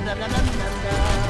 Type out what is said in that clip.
na, na, na,